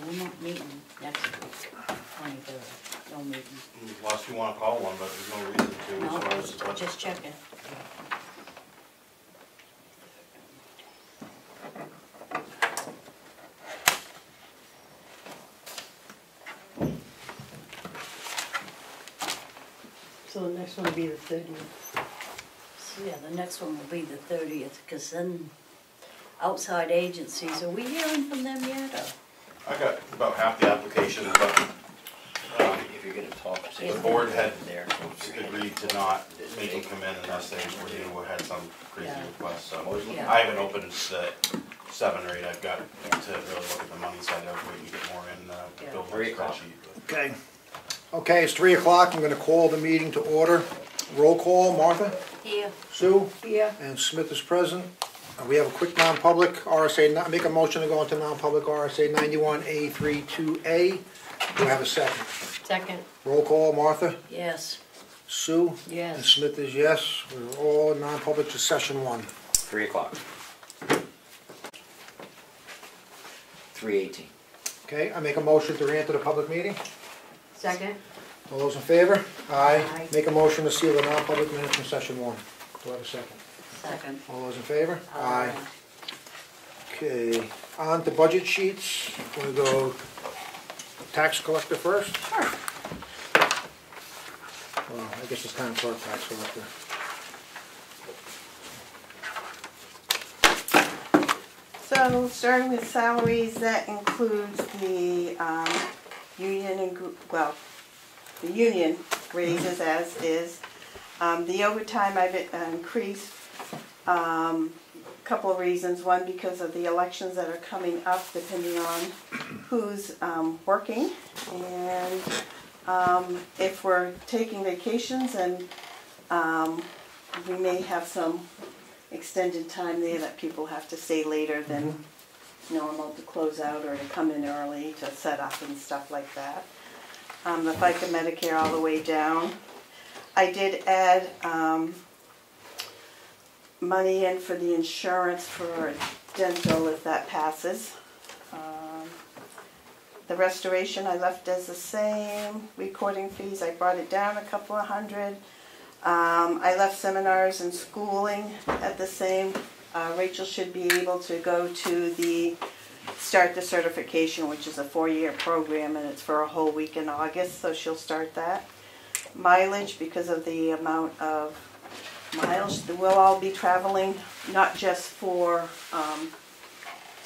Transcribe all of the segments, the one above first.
so we're not meeting next week, twenty-third, no meeting. Unless you wanna call one, but there's no reason to, as No, far as. just, what- just checking. So the next one will be the thirtieth. So, yeah, the next one will be the thirtieth, cause then outside agencies, are we hearing from them yet, or? I got about half the applications, but, um, If you're gonna talk, say. The board had There. agreed to not make them come in unless they were, you know, had some crazy Yeah. request, so. Yeah. I haven't opened the seven or eight I've got to really look at the money side of it, we can get more in, uh, Yeah. build my Three o'clock. spreadsheet. but- Okay. Okay, it's three o'clock, I'm gonna call the meeting to order. Roll call, Martha, Here, Sue, Yeah. and Smith is present. Uh, We have a quick non-public, RSA, not- make a motion to go into non-public RSA 91A32A. Do I have a second? Second. Roll call, Martha, yes, Sue, and yes, Smith is yes. We're all in non-public to session one. Three o'clock. Three eighteen. Okay, I make a motion to re-enter the public meeting. Second. All those in favor? Aye. Aye. Make a motion to seal the non-public minutes from session one. Do I have a second? Second. All those in favor? Aye. Okay, on to budget sheets. Wanna go tax collector first? Sure. Well, I guess it's town clerk tax collector. So, starting with salaries, that includes the, um, union and, gr- well, the union raises as is. Um, the overtime I've uh, increased, um, couple of reasons. One, because of the elections that are coming up, depending on who's, um, working. And, um, if we're taking vacations and, um, we may have some extended time there that people have to stay later than normal to close out or to come in early to set up and stuff like that. Um, the FICA Medicare all the way down. I did add, um, money in for the insurance for dental if that passes. Um, The restoration I left as the same, recording fees, I brought it down a couple of hundred. Um, I left seminars and schooling at the same. Uh, Rachel should be able to go to the Start the Certification, which is a four-year program, and it's for a whole week in August, so she'll start that. Mileage, because of the amount of miles, we'll all be traveling, not just for, um,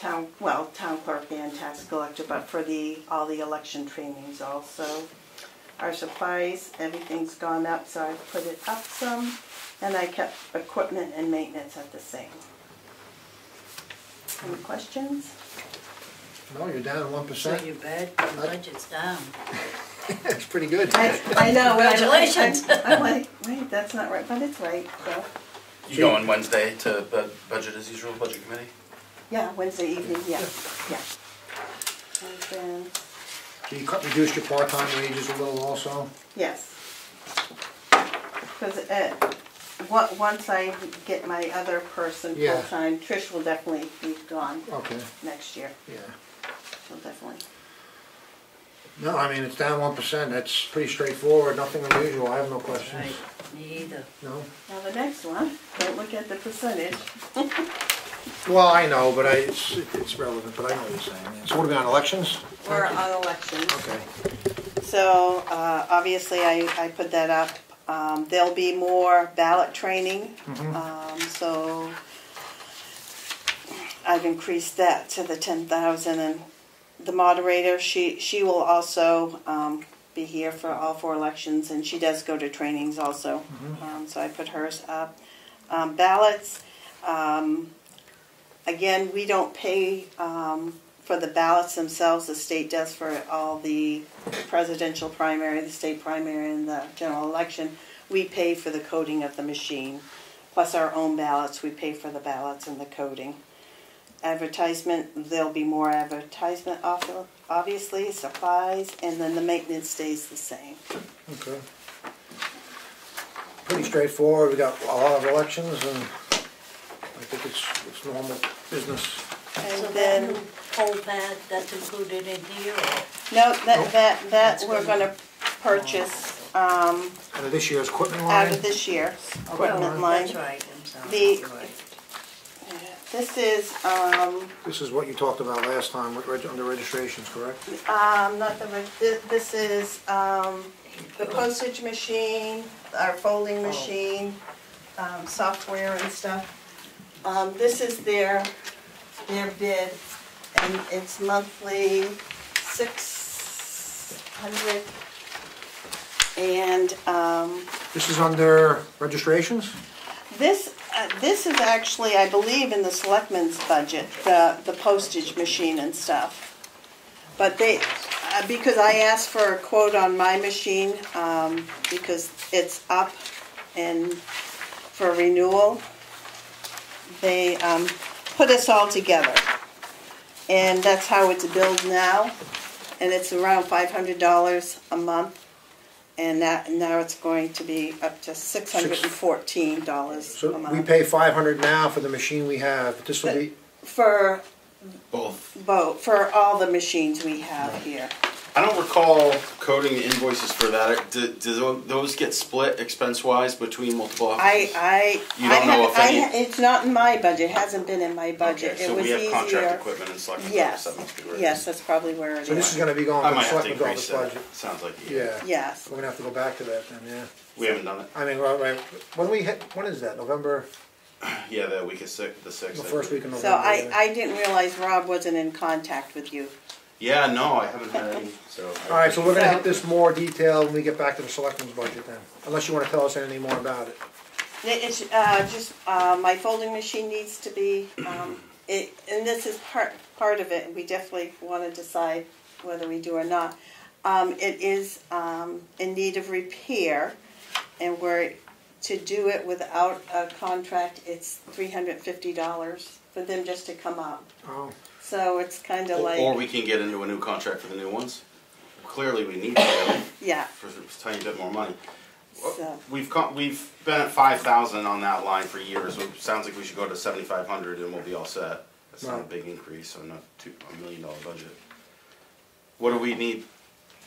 town, well, town clerk and tax collector, but for the, all the election trainings also. Our supplies, everything's gone up, so I've put it up some, and I kept equipment and maintenance at the same. Any questions? No, you're down one So percent. your bad, your budget's down. That's pretty good. I, I know. when I- Congratulations. I- I'm like, wait, that's not right, but it's right, so, You going Wednesday to bu- budget as usual, budget committee? yeah, Wednesday evening, yeah, yeah. And then, So you cut, reduced your part-time wages a little also? yes. Cause, uh, on- once I get my other person Yeah. full-time, Trish will definitely be gone Okay, next year, yeah. she'll definitely. No, I mean, it's down one percent. That's pretty straightforward, nothing unusual. I have no questions. Right, me either. No? Now, the next one, don't look at the percentage, Well, I know, but I, it's, it's relevant, but I know what you're saying. yeah. So what are we on, elections? we're on elections. Okay. So, uh, obviously, I, I put that up. Um, there'll be more ballot training, um, so I've increased that to the ten thousand and the moderator, she, she will also, um, be here for all four elections and she does go to trainings also. Um, so I put hers up. Um, ballots, um, again, we don't pay, um, for the ballots themselves, the state does for all the presidential primary, the state primary, and the general election. We pay for the coding of the machine, plus our own ballots, we pay for the ballots and the coding. Advertisement, there'll be more advertisement, ob- obviously, supplies, and then the maintenance stays the same. Okay. Pretty straightforward. We got a lot of elections and I think it's, it's normal business. So And that then, new poll pad, that's included in here, or? no, that, that, that That's we're gonna- gonna purchase, um, Out of this year's equipment line out line? of this year's Oh, equipment line. That's right, I'm sorry. The- You're right. This is, um, This is what you talked about last time, with reg- under registrations, correct? um, not the, reg- thi- this is, um, the postage machine, our folding machine, um, software and stuff. Um, this is their, their bid, and it's monthly six hundred. And, um, This is under registrations? this, uh, this is actually, I believe, in the selectmen's budget, the, the postage machine and stuff. But they, uh, because I asked for a quote on my machine, um, because it's up and for renewal, they, um, put us all together. And that's how it's billed now, and it's around five hundred dollars a month. And that, now it's going to be up to six hundred and fourteen dollars a So we month. pay five hundred now for the machine we have, this will be, For Both. both, for all the machines we have here. I don't recall coding the invoices for that. Do, do those get split expense-wise between multiple I, offices? I. You don't I know ha- if I any- ha- It's not in my budget, hasn't been in my budget, Okay, it so was we have contract easier. equipment and selectmen. Yes, That must be where yes, that's probably where it so this is is, gonna be going I to the might have to selectmen's office increase budget. Sounds like, Yeah, yes. we're gonna have to go back to that then, yeah. We haven't done it. I mean, right, right, when we hit, when is that, November, Yeah, the week of six, the sixth. the I first think. week of November? So I, yeah. I didn't realize Rob wasn't in contact with you. Yeah, no, I haven't had any, so. I All right, so we're gonna hit this more detail when we get back to the selectmen's budget then, unless you wanna tell us anything more about it. It- It's, uh, just, uh, my folding machine needs to be, um, it, and this is part, part of it, we definitely wanna decide whether we do or not. Um, it is, um, in need of repair, and we're, to do it without a contract, it's three hundred fifty dollars for them just to come up. Oh, So it's kinda like, Or we can get into a new contract for the new ones. Clearly, we need to yeah, for a tiny bit more money. so, We've come, we've been at five thousand on that line for years. It sounds like we should go to seventy-five hundred and we'll be all set. That's not a big increase on a two, a million dollar budget. What do we need?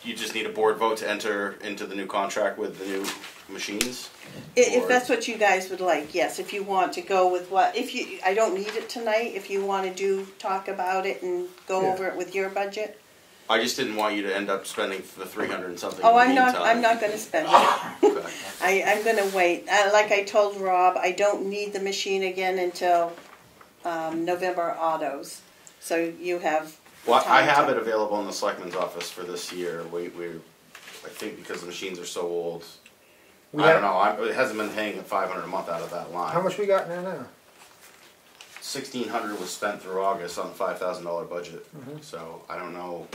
You just need a board vote to enter into the new contract with the new machines? i- if that's what you guys would like, yes, if you want to go with what, if you, I don't need it tonight, if you wanna do, talk about it and go Yeah. over it with your budget. I just didn't want you to end up spending the three hundred and something. Oh, in I'm not, meantime. I'm not gonna spend it. Okay. I, I'm gonna wait. Uh, like I told Rob, I don't need the machine again until, um, November autos. So you have. Well, I have it available in the selectman's office for this year. We, we, I think because the machines are so old, We I don't know, I, it hasn't been paying five hundred a month out of that line. how much we got in there now? Sixteen hundred was spent through August on the five thousand dollar budget, Mm-hmm. so I don't know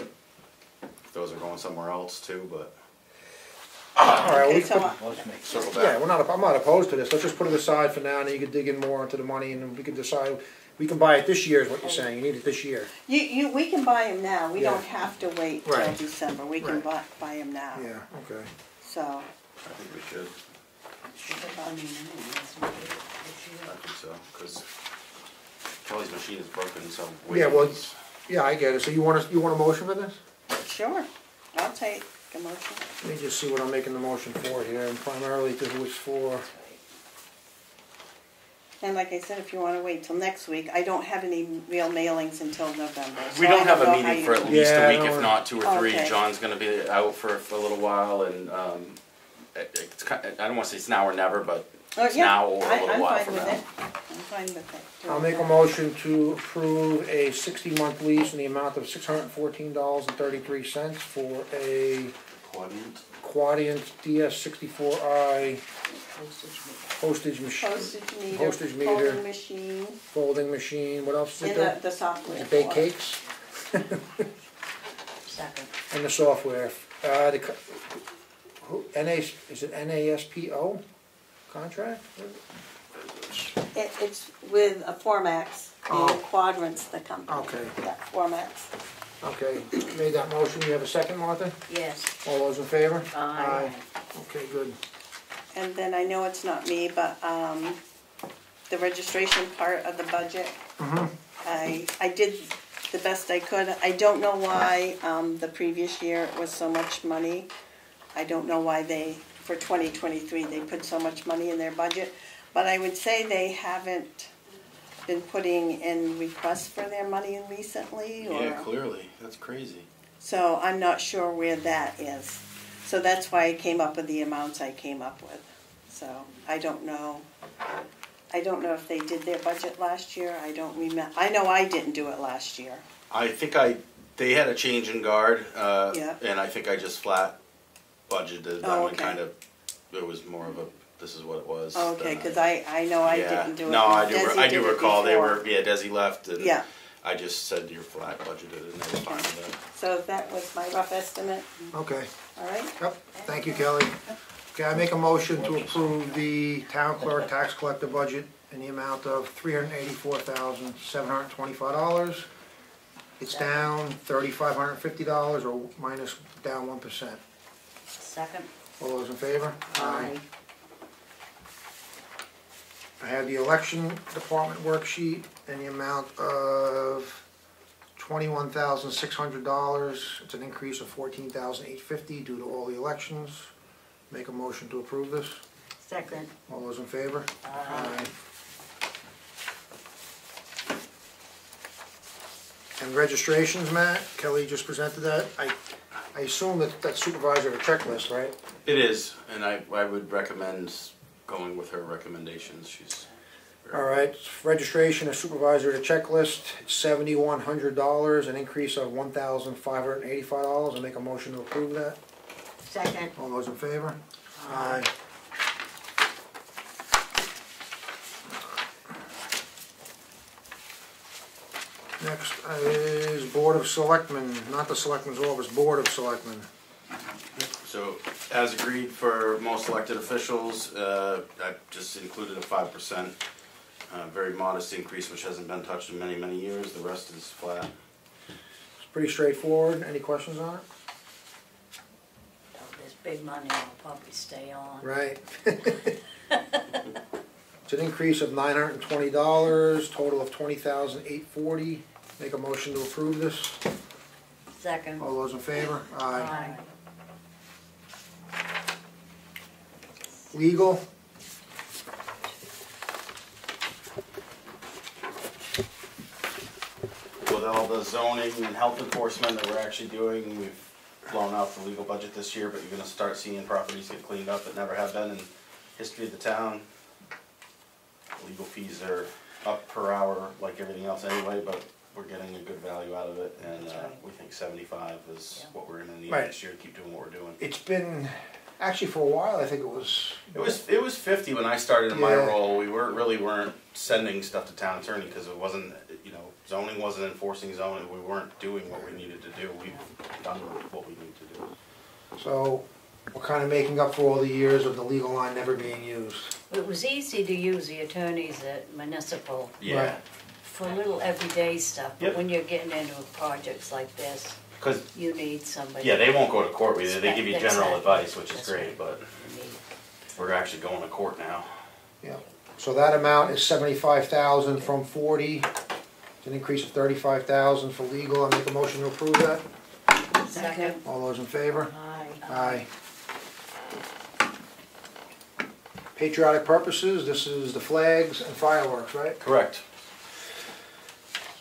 if those are going somewhere else too, but All right, well, Okay, we so, put- Let's make circle Yeah, back. we're not, I'm not opposed to this, let's just put it aside for now, and then you can dig in more into the money, and we can decide, we can buy it this year is what you're saying, you need it this year. you, you, we can buy them now. We Yeah. don't have to wait till Right. December. We can Right. buy, buy them now. Yeah, okay. So, I think we should, I mean, that's what it is. I think so, cause Kelly's machine is broken, so. Yeah, well. Yeah, I get it, so you want us, you want a motion for this? sure, I'll take a motion. Let me just see what I'm making the motion for here, and primarily to who it's for. And like I said, if you wanna wait till next week, I don't have any real mailings until November. We so don't have a know how meeting you- for at least Yeah, a week, no, if not two or three. Okay. John's gonna be out for, for a little while and, um, it, it's ki- I don't wanna say it's now or never, but Oh, it's yeah, now or a I- little I'm while fine from with now. it. I'm fine with it. I'll make a motion to approve a sixty-month lease in the amount of six hundred and fourteen dollars and thirty-three cents for a Quadient. Quadient DS sixty-four I Postage postage machine, Postage meter, Postage meter. folding machine, folding machine, what else is it and the, there? the software. To bake for it. cakes Second. and the software. Uh, the, co- who, NA, is it NASPO contract? It, it's with a Formax, Oh. and Quadient, the company. Okay. Yeah, Formax. Okay, made that motion, you have a second, Martha? Yes. All those in favor? Aye. Okay, good. And then I know it's not me, but, um, the registration part of the budget, Mhm. I, I did the best I could. I don't know why, um, the previous year it was so much money. I don't know why they, for twenty twenty-three, they put so much money in their budget. But I would say they haven't been putting in requests for their money in recently, or. Yeah, clearly, that's crazy. So I'm not sure where that is. So that's why I came up with the amounts I came up with. So I don't know. I don't know if they did their budget last year. I don't remember. I know I didn't do it last year. I think I, they had a change in guard, uh, Yeah. and I think I just flat budgeted Oh, them and okay. kind of, it was more of a, this is what it was. Oh, okay, because I, I know I Yeah. didn't do it. No, I do, Desi I do recall they were, yeah, Desi left and Yeah. I just said you're flat budgeted and they were fine with that. So that was my rough estimate. Okay, All right. yep, thank you, Kelly. Okay, I make a motion to approve the town clerk tax collector budget in the amount of three hundred eighty-four thousand, seven hundred twenty-five dollars. It's down thirty-five hundred fifty dollars or minus down one percent. Second? All those in favor? I have the election department worksheet in the amount of twenty-one thousand six hundred dollars. It's an increase of fourteen thousand eight fifty due to all the elections. Make a motion to approve this. Second. All those in favor? Aye. And registrations, Matt, Kelly just presented that. I, I assume that that's supervisor of the checklist, right? It is, and I, I would recommend going with her recommendations, she's. All right, registration of supervisor of the checklist, seventy-one hundred dollars, an increase of one thousand five hundred and eighty-five dollars. I make a motion to approve that. Second. All those in favor? Aye. Next is Board of Selectmen, not the Selectmen's Office, Board of Selectmen. So, as agreed for most elected officials, uh, I just included a five percent, uh, very modest increase, which hasn't been touched in many, many years, the rest is flat. It's pretty straightforward. Any questions on it? There's big money, I'll probably stay on. Right. It's an increase of nine hundred and twenty dollars, total of twenty thousand eight forty. Make a motion to approve this. Second. All those in favor? Aye. Legal, With all the zoning and health enforcement that we're actually doing, we've blown out the legal budget this year, but you're gonna start seeing properties get cleaned up that never have been in history of the town. Legal fees are up per hour like everything else anyway, but we're getting a good value out of it, and, uh, we think seventy-five is Yeah. what we're gonna need Right. next year to keep doing what we're doing. it's been, actually for a while, I think it was. It was, it was fifty when I started in my role, we weren't, really weren't sending stuff to town attorney, cause it wasn't, you know, zoning wasn't enforcing zoning, we weren't doing what we needed to do, we've done what we need to do. So we're kind of making up for all the years of the legal line never being used. It was easy to use the attorneys at municipal Yeah, for little everyday stuff, but Yep. when you're getting into projects like this, cause, you need somebody. yeah, they won't go to court with you, they give you general right. advice, which is That's great, right. but we're actually going to court now. Yeah. So that amount is seventy-five thousand from forty. It's an increase of thirty-five thousand for legal. I make a motion to approve that. Second. All those in favor? Aye. Aye. Patriotic purposes, this is the flags and fireworks, right? Correct.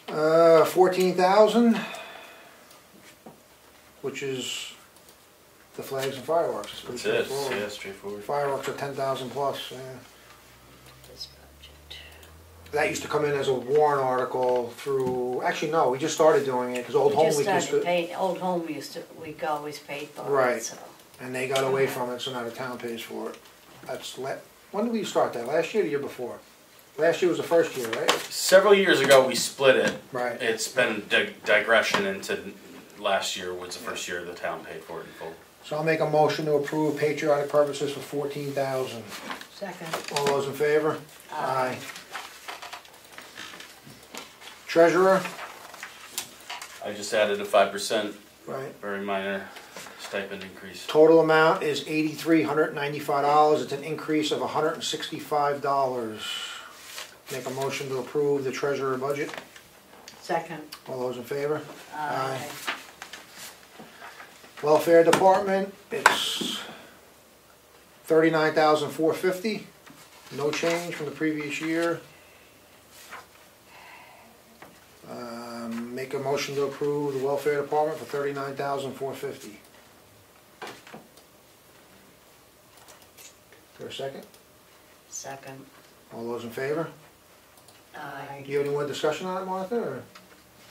Uh, fourteen thousand, which is the flags and fireworks. It's pretty That's it, straightforward. yeah, straightforward. Fireworks are ten thousand plus, yeah. This budget. That used to come in as a warrant article through, actually, no, we just started doing it, because Old We Home just Week used started to, paying, Old Home used to, we always paid for Right. it, so. and they got away from it, so now the town pays for it. That's, le- when did we start that? Last year or the year before? Last year was the first year, right? Several years ago, we split it, Right. it's been dig- digression into, last year was the first year the town paid for it in full. So I'll make a motion to approve patriotic purposes for fourteen thousand. Second. All those in favor? Aye. Treasurer? I just added a five percent, Right. very minor stipend increase. Total amount is eighty-three hundred ninety-five dollars. It's an increase of hundred and sixty-five dollars. Make a motion to approve the treasurer budget. Second. All those in favor? Aye. Welfare Department, it's thirty-nine thousand four fifty, no change from the previous year. Um, make a motion to approve the Welfare Department for thirty-nine thousand four fifty. For a second? Second. All those in favor? Aye. Do you have any more discussion on it, Martha, or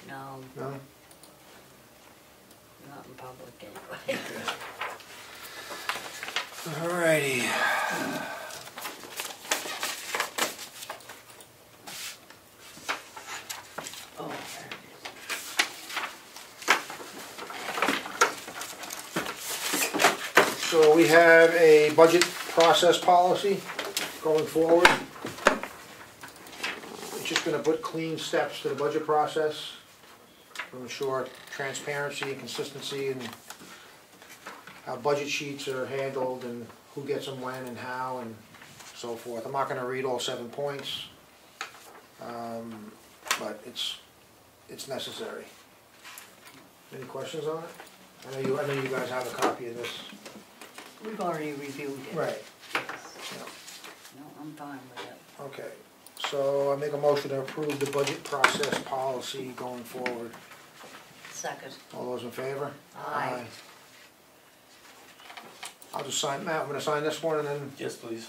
No, no? Not in public anyway. Alrighty. Oh, there it So we have a budget process policy going forward. It's just gonna put clean steps to the budget process to ensure transparency and consistency and how budget sheets are handled and who gets them when and how and so forth. I'm not gonna read all seven points, um, but it's, it's necessary. Any questions on it? I know you, I know you guys have a copy of this. We've already reviewed it. Right. Yes. No, I'm fine with it. Okay, so I make a motion to approve the budget process policy going forward. Second. All those in favor? Aye. I'll just sign, Matt, I'm gonna sign this one and then, Yes, please.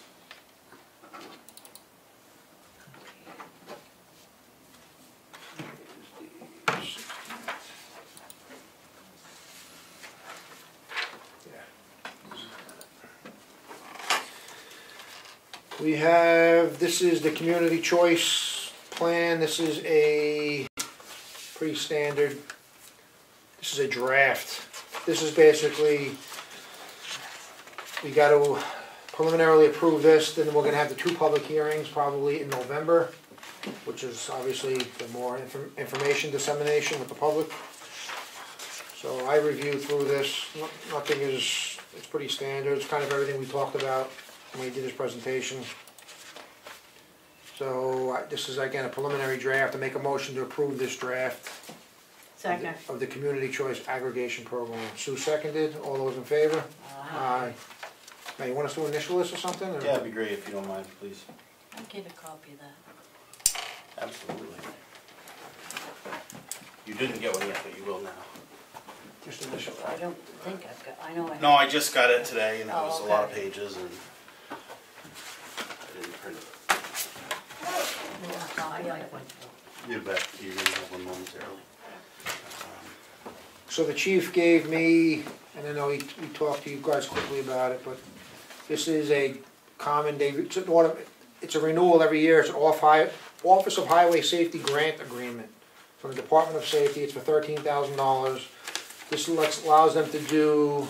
we have, this is the community choice plan, this is a pretty standard, this is a draft. This is basically, we gotta preliminarily approve this, then we're gonna have the two public hearings probably in November, which is obviously the more infor- information dissemination with the public. So I reviewed through this, No- nothing is, it's pretty standard, it's kind of everything we talked about when we did this presentation. So I- this is again a preliminary draft, I make a motion to approve this draft Second. of the Community Choice Aggregation Program. Sue seconded, all those in favor? Aye. Now, you want us to initial this or something, or? Yeah, it'd be great if you don't mind, please. I'll get a copy of that. Absolutely. You didn't get one yet, but you will now. Just initial I don't think I've got, I know I. No, I just got it today and it Oh, was a oh, lot of pages and I didn't print it. Yeah, I like one. You bet, you're gonna have one momentarily. So the chief gave me, and I know he, we talked to you guys quickly about it, but this is a common, they, it's an auto- it's a renewal every year, it's an off high, Office of Highway Safety Grant Agreement from the Department of Safety, it's for thirteen thousand dollars. This lets, allows them to do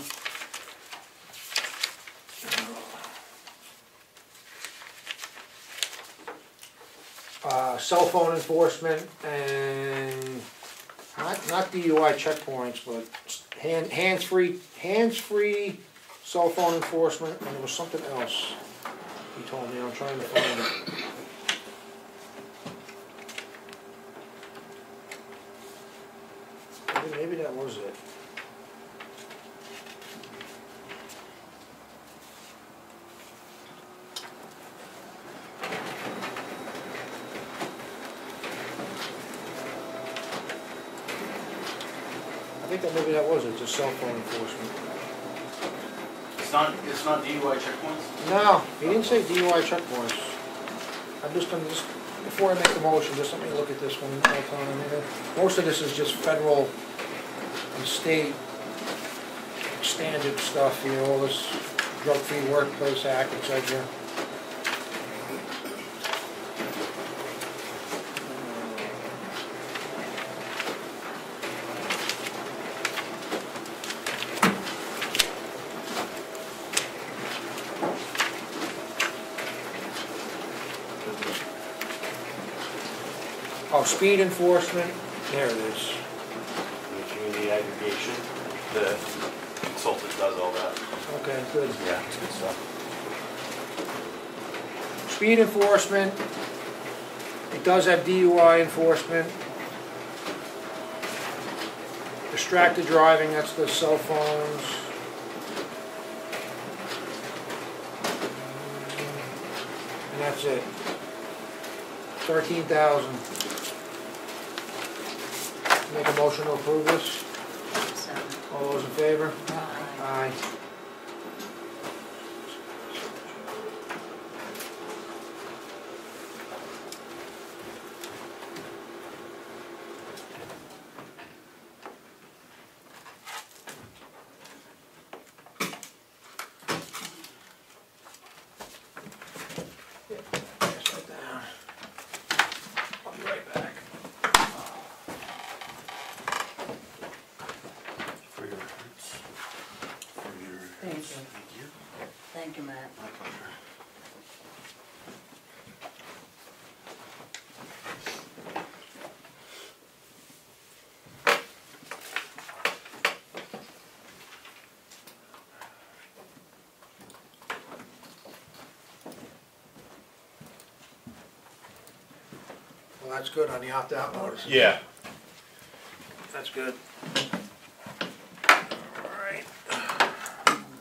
uh, cell phone enforcement and not, not DUI checkpoints, but hand, hands-free, hands-free cell phone enforcement, and there was something else. He told me, I'm trying to find it. Maybe- Maybe that was it. I think that maybe that was it, just cell phone enforcement. It's not, DUI checkpoints? No, he didn't say DUI checkpoints. I'm just gonna, just, before I make the motion, just let me look at this one. Most of this is just federal and state standard stuff, you know, all this drug-free workplace act, et speed enforcement, there it is. The community aggregation, the consultant does all that. Okay, good. Yeah, it's good stuff. Speed enforcement, it does have DUI enforcement. Distracted driving, that's the cell phones. And that's it. Thirteen thousand. Motion to approve this. All those in favor? Aye. Aye. Pass that down. I'll be right back. For your records. For your Thank records. you. Thank you. Thank you, Matt. My pleasure. Well, that's good on the opt-out notice. Yeah. That's good. Alright.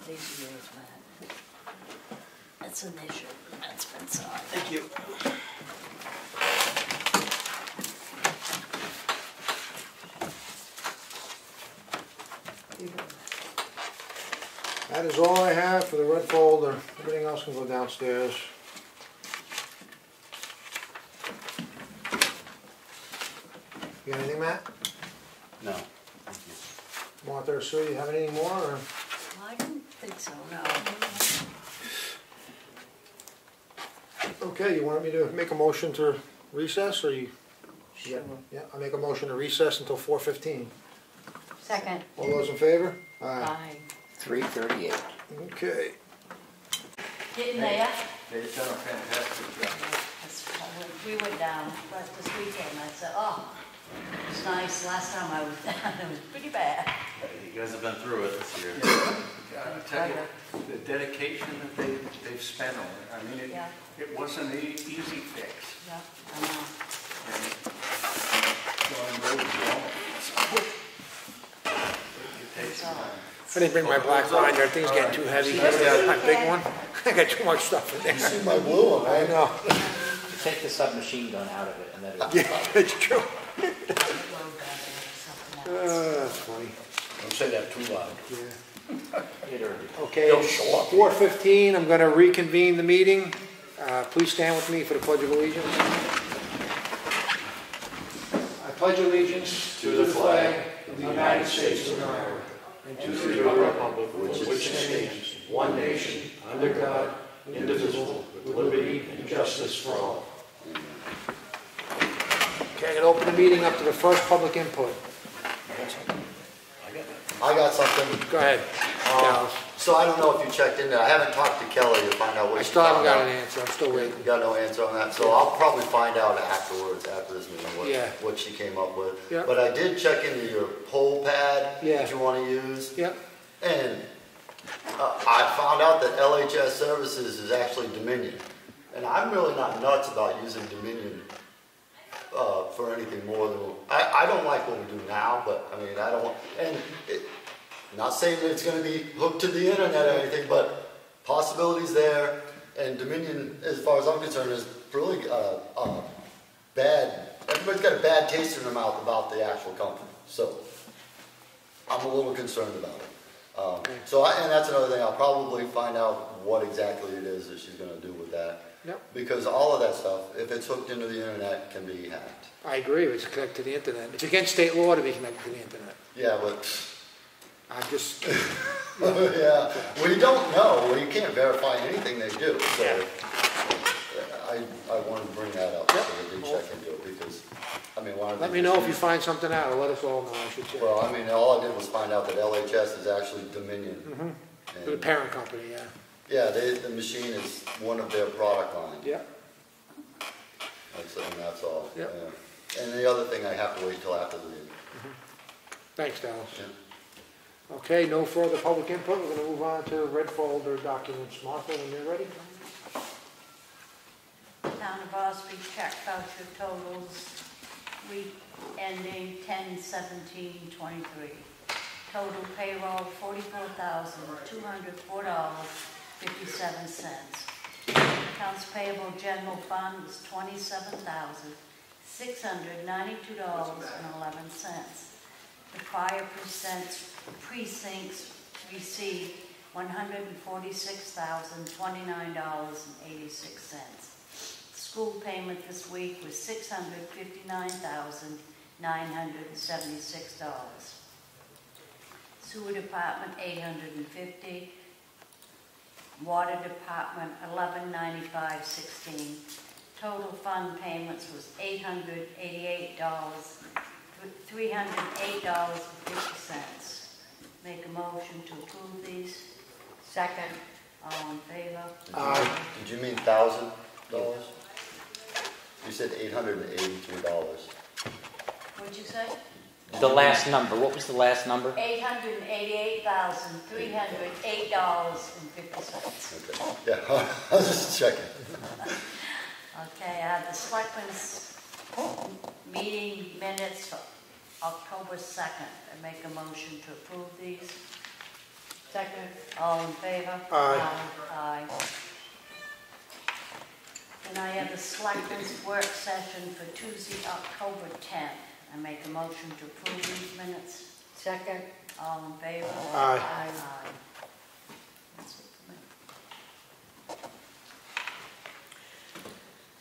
These are yours, Matt. That's initial, that's been signed. Thank you. That is all I have for the red folder. Everything else can go downstairs. You got anything, Matt? No, thank you. Martha or Sue, you have anything more, or? I don't think so, no. Okay, you wanted me to make a motion to recess, or you? Sure. Yeah, I make a motion to recess until four fifteen. Second. All those in favor? Aye. Three thirty-eight. Okay. Getting there? They've done a fantastic job. That's We went down last this weekend, I said, oh, it's nice, last time I was down, it was pretty bad. You guys have been through it this year. I tell you, the dedication that they, they've spent on it, I mean, it, Yeah. it wasn't an easy fix. Yeah, I know. And going road is long. It takes time. I didn't bring my black binder, that thing's getting too heavy. My big one, I got too much stuff in there. See my blue one, I know, Take the submachine gun out of it and then it'll. yeah, it's true. Road down there, something else. Uh, that's funny, Don't say that too loud. yeah. It or- Okay, They'll show up. four fifteen, I'm gonna reconvene the meeting. Uh, please stand with me for the pledge of allegiance. I pledge allegiance to the flag of the United States of America and to the republic which it stands one nation, under God, indivisible, with liberty and justice for all. Okay, I'm gonna open the meeting up to the first public input. I got something. Go ahead. Dallas. So I don't know if you checked in there. I haven't talked to Kelly to find out what I she still haven't found got out. an answer, I'm still waiting. Got no answer on that, so I'll probably find out afterwards, after this meeting, what, Yeah. what she came up with. Yeah. But I did check into your poll pad Yeah. that you wanna use, Yep, and uh, I found out that LHS Services is actually Dominion. And I'm really not nuts about using Dominion uh, for anything more than, I, I don't like what we do now, but I mean, I don't want, and it, not saying that it's gonna be hooked to the internet or anything, but possibilities there. And Dominion, as far as I'm concerned, is really uh, uh, bad. Everybody's got a bad taste in their mouth about the actual company. So I'm a little concerned about it. Um, so I, and that's another thing. I'll probably find out what exactly it is that she's going to do with that. Yep. Because all of that stuff, if it's hooked into the internet, can be hacked. I agree, it's connected to the internet. It's against state law to be connected to the internet. Yeah, but I'm just, yeah, we don't know. We can't verify anything they do. So I, I wanted to bring that up so that they check into it I mean, why? let me know if you find something out, or let us all know, I should say. Well, I mean, all I did was find out that LHS is actually Dominion. Mm-hmm. The parent company, yeah. yeah, they, the machine is one of their product lines. Yeah, That's, and that's all. Yep. Yeah. And the other thing, I have to wait till after the meeting. thanks, Dallas. Yeah. Okay, no further public input, we're gonna move on to red folder documents. Martha, when you're ready? Town of Ossipee check voucher totals, week ending 10/17/23. Total payroll $44,204.57. Accounts payable general fund was $27,692.11. The fire precincts precincts received $146,029.86. School payment this week was $659,976. Sewer department, 850. Water department, $1195.16. Total fund payments was $888, $308.50. Make a motion to approve these. Second. All in favor? Aye. Did you mean thousand dollars? You said eight hundred and eighty-three dollars. What'd you say? The last number, what was the last number? Eight hundred and eighty-eight thousand, three hundred, eight dollars and fifty cents. Okay, yeah, I was just checking. Okay, I have the selectmen's meeting minutes for October second. I make a motion to approve these. Second. All in favor? Aye. Aye. And I have the selectmen's work session for Tuesday, October tenth. I make a motion to approve these minutes. Second. All in favor? Aye. Aye. That's it for me.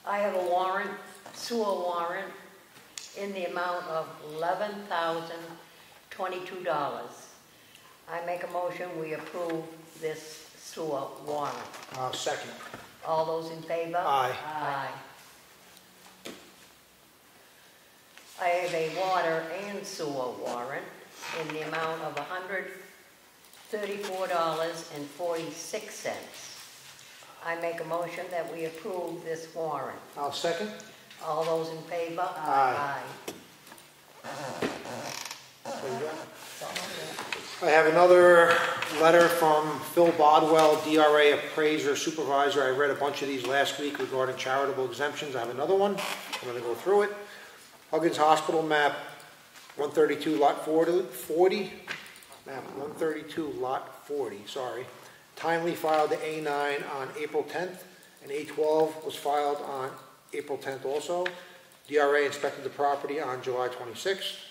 I have a warrant, sewer warrant, in the amount of eleven thousand twenty-two dollars. I make a motion, we approve this sewer warrant. Uh, second. All those in favor? Aye. Aye. I have a water and sewer warrant in the amount of hundred thirty-four dollars and forty-six cents. I make a motion that we approve this warrant. I'll second. All those in favor? Aye. Aye. I have another letter from Phil Bodwell, DRA appraiser supervisor. I read a bunch of these last week regarding charitable exemptions. I have another one. I'm gonna go through it. Huggins Hospital map 132 lot 40, 40, map 132 lot 40, sorry. Timely filed the A9 on April 10th, and A12 was filed on April 10th also. DRA inspected the property on July 26th.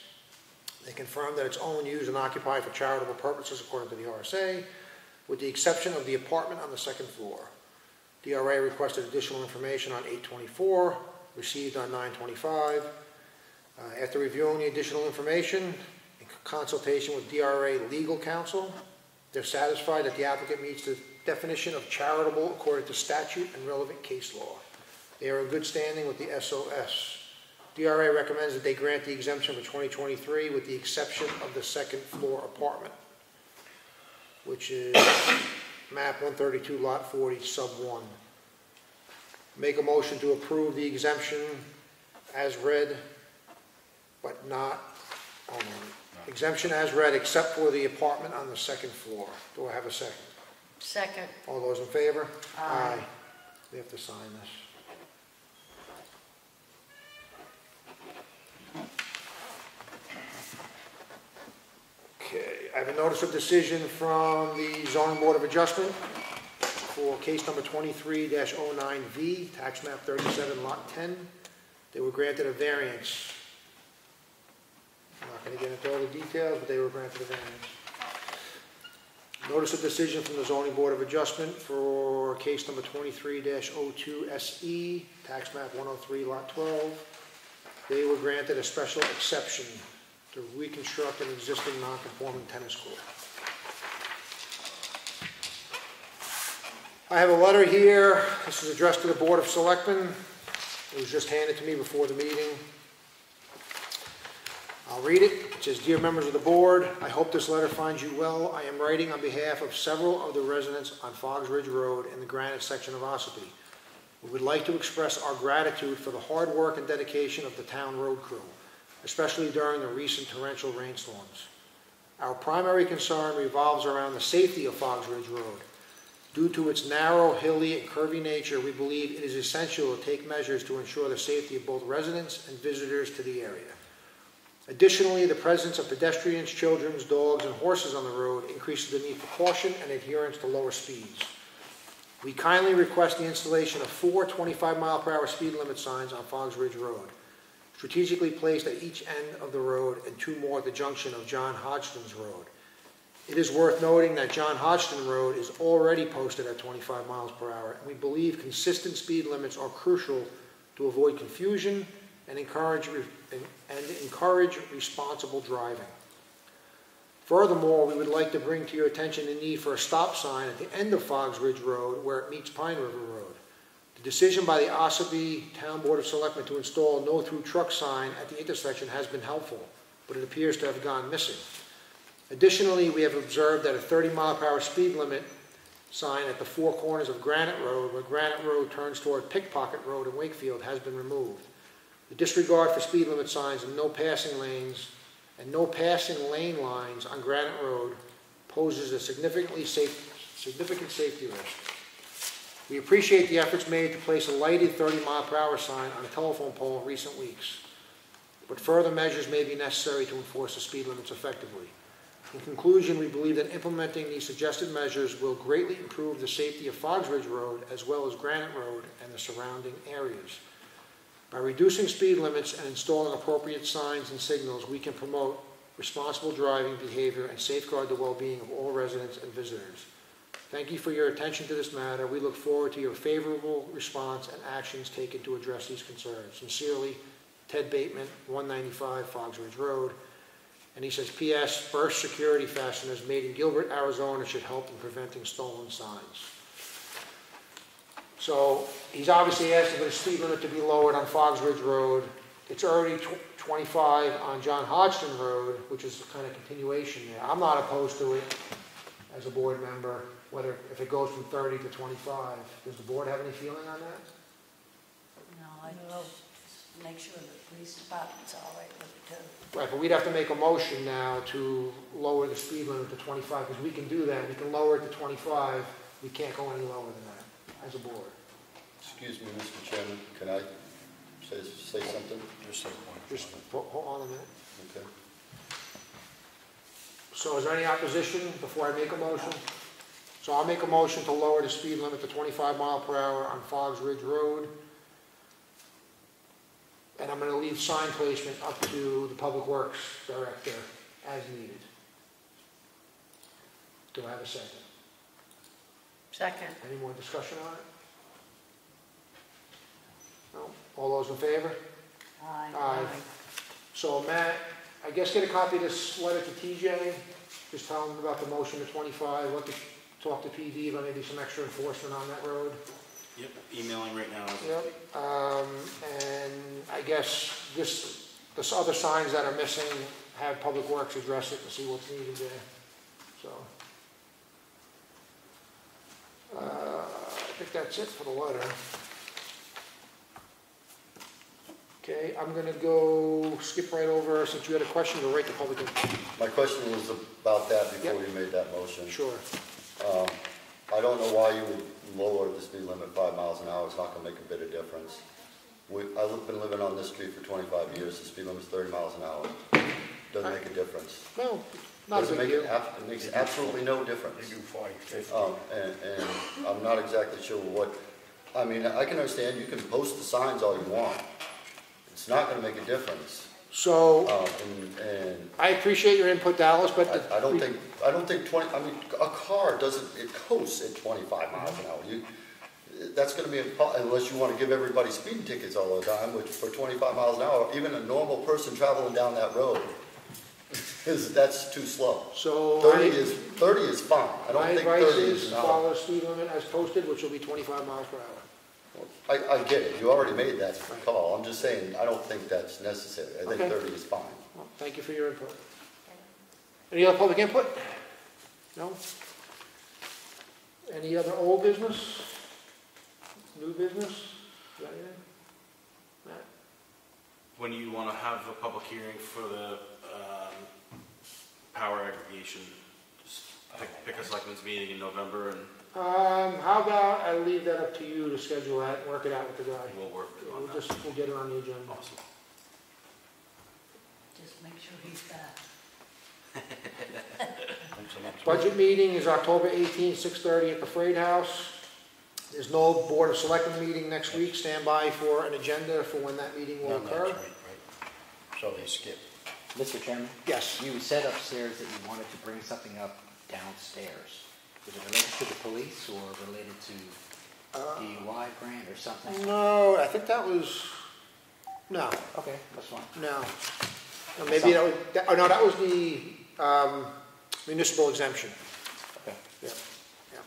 They confirmed that it's owned, used, and occupied for charitable purposes according to the RSA, with the exception of the apartment on the second floor. DRA requested additional information on 824, received on 925. Uh, After reviewing the additional information, in consultation with DRA legal counsel, they're satisfied that the applicant meets the definition of charitable according to statute and relevant case law. They are in good standing with the SOS. DRA recommends that they grant the exemption for 2023 with the exception of the second floor apartment, which is map 132, lot 40, sub 1. Make a motion to approve the exemption as read, but not, on, exemption as read except for the apartment on the second floor. Do I have a second? Second. All those in favor? Aye. We have to sign this. Okay, I have a notice of decision from the zoning board of adjustment for case number twenty-three 9 V, tax map thirty-seven, lot ten. They were granted a variance. I'm not gonna get into all the details, but they were granted a variance. Notice of decision from the zoning board of adjustment for case number twenty-three 2 SE, tax map one oh three, lot twelve. They were granted a special exception to reconstruct an existing non-conforming tennis court. I have a letter here, this is addressed to the Board of Selectmen. It was just handed to me before the meeting. I'll read it. It says, "Dear members of the board, I hope this letter finds you well. I am writing on behalf of several of the residents on Fogs Ridge Road in the Granite section of Ossipee. We would like to express our gratitude for the hard work and dedication of the town road crew, especially during the recent torrential rainstorms. Our primary concern revolves around the safety of Fogs Ridge Road. Due to its narrow, hilly, and curvy nature, we believe it is essential to take measures to ensure the safety of both residents and visitors to the area. Additionally, the presence of pedestrians, children, dogs, and horses on the road increases the need for caution and adherence to lower speeds. We kindly request the installation of four 25 mile per hour speed limit signs on Fogs Ridge Road, strategically placed at each end of the road and two more at the junction of John Hodgson's Road. It is worth noting that John Hodgson Road is already posted at 25 miles per hour, and we believe consistent speed limits are crucial to avoid confusion and encourage, and encourage responsible driving. Furthermore, we would like to bring to your attention the need for a stop sign at the end of Fogs Ridge Road where it meets Pine River Road. Decision by the Ossipee Town Board of Selectmen to install a no-through truck sign at the intersection has been helpful, but it appears to have gone missing. Additionally, we have observed that a 30 mile per hour speed limit sign at the four corners of Granite Road, where Granite Road turns toward Pickpocket Road in Wakefield, has been removed. The disregard for speed limit signs and no passing lanes and no passing lane lines on Granite Road poses a significantly safe, significant safety risk. We appreciate the efforts made to place a lighted 30 mile per hour sign on a telephone pole in recent weeks, but further measures may be necessary to enforce the speed limits effectively. In conclusion, we believe that implementing these suggested measures will greatly improve the safety of Fogs Ridge Road as well as Granite Road and the surrounding areas. By reducing speed limits and installing appropriate signs and signals, we can promote responsible driving behavior and safeguard the well-being of all residents and visitors. Thank you for your attention to this matter. We look forward to your favorable response and actions taken to address these concerns. Sincerely, Ted Bateman, 195 Fogs Ridge Road. And he says, P.S. First security fasteners made in Gilbert, Arizona should help in preventing stolen signs. So he's obviously asking for the speed limit to be lowered on Fogs Ridge Road. It's already tw- 25 on John Hodgson Road, which is kind of continuation there. I'm not opposed to it as a board member, whether, if it goes from 30 to 25. Does the board have any feeling on that? No, I just make sure the police department's all right with it too. Right, but we'd have to make a motion now to lower the speed limit to 25, because we can do that. We can lower it to 25. We can't go any lower than that as a board. Excuse me, Mr. Chairman, can I say, say something? Just a point. Just hold on a minute. Okay. So is there any opposition before I make a motion? So I'll make a motion to lower the speed limit to 25 mile per hour on Fogs Ridge Road. And I'm going to leave sign placement up to the Public Works Director as needed. Do I have a second? Second. Any more discussion on it? No? All those in favor? Aye. Aye. So Matt, I guess get a copy of this letter to TJ, just tell him about the motion to 25, let the, talk to PD about maybe some extra enforcement on that road. Yep, emailing right now. Yep. Um, and I guess this, this other signs that are missing, have Public Works address it and see what's needed there, so. Uh, I think that's it for the letter. Okay, I'm gonna go skip right over, since you had a question, go right to public input. My question was about that before Yep. you made that motion. Sure. Um, I don't know why you would lower the speed limit five miles an hour, it's not gonna make a bit of difference. We, I've been living on this street for twenty-five years, the speed limit's thirty miles an hour. Doesn't make a difference. No, not a Doesn't big make it, deal. ab- it makes absolutely no difference. Um, and, and I'm not exactly sure what, I mean, I can understand, you can post the signs all you want. It's not gonna make a difference. So, Um, and, and I appreciate your input, Dallas, but. the- I, I don't think, I don't think twenty, I mean, a car doesn't, it coasts at twenty-five miles an hour. You, that's gonna be, impo- unless you wanna give everybody speeding tickets all the time, which for twenty-five miles an hour, even a normal person traveling down that road, is, that's too slow. So. Thirty I- is, thirty is fine. I don't My think advice thirty is is an hour. follow the speed limit as posted, which will be 25 miles per hour. I, I get it, you already made that call. I'm just saying, I don't think that's necessary. I think Okay. thirty is fine. Well, Thank you for your input. Any other public input? No? Any other old business? New business? Got anything? Matt? When you wanna have a public hearing for the, um, power aggregation, just pick, pick a selectmen's meeting in November and Um, how about I leave that up to you to schedule that, and work it out with the guy. we'll work on We'll that. just, we'll get it on the agenda. Awesome. Just make sure he's back. Budget meeting is October 18, 6:30 at the Freight House. There's no Board of Selectmen meeting next week. Stand by for an agenda for when that meeting will No, no, occur. that's right, right. So they skip. Mr. Chairman? Yes. You said upstairs that you wanted to bring something up downstairs. Was it related to the police or related to DUI grant or something? No, I think that was, no, Okay, that's fine. no. No, Maybe that was, that- oh, no, that was the um, municipal exemption. Okay. Yeah, yeah.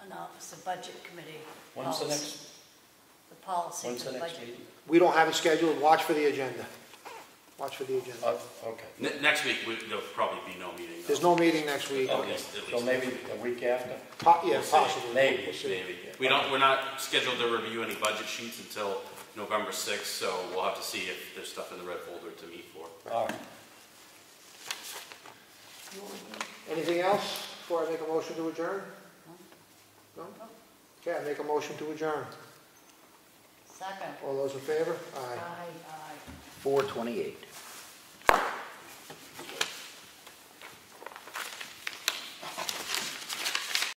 Uh, No, it's the budget committee. When's the next, The policy. when's for the next budget. meeting? We don't have it scheduled. Watch for the agenda. Watch for the agenda. Oh, okay. Ne- Next week, we- there'll probably be no meeting. though. There's no meeting next week. At Okay, least- at so least. maybe a week after? Po- Yeah, We'll see. possibly. Maybe. We'll see. Maybe. We don't, we're not scheduled to review any budget sheets until November sixth, so we'll have to see if there's stuff in the red folder to meet for. All right. Anything else before I make a motion to adjourn? No? Okay, I make a motion to adjourn. Second. All those in favor? Aye. Aye, aye. Four twenty-eight.